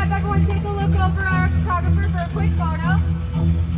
have everyone take a look over our photographer for a quick photo.